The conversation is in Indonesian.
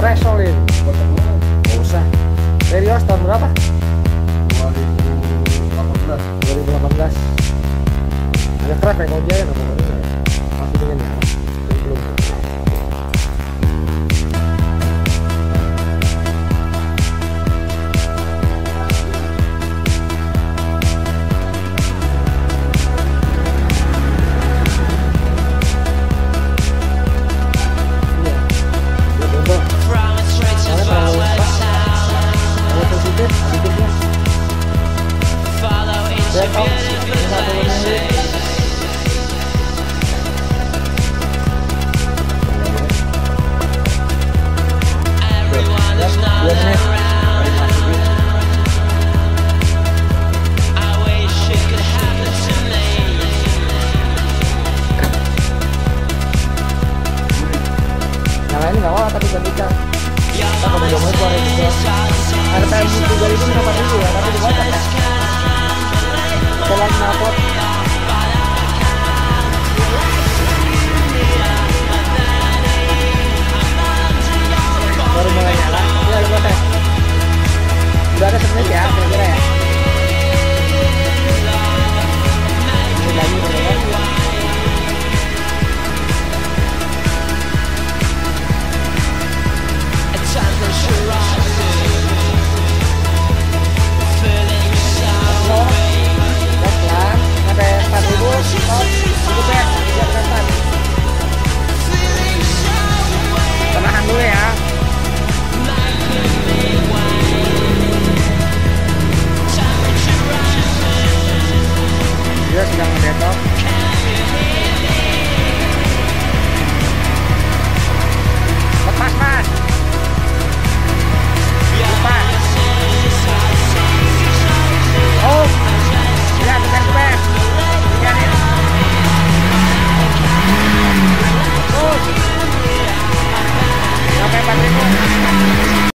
Resolin Gak usah. Serius tahun berapa? 2018 2018 Ada craft ya kalau dia ya Saya tahu, 50 menit. Ya, dua menit. Yang lain nggak tapi gantikan. Kita. RPM tiga ribu lima ribu ya, tapi di WhatsApp ya. Line up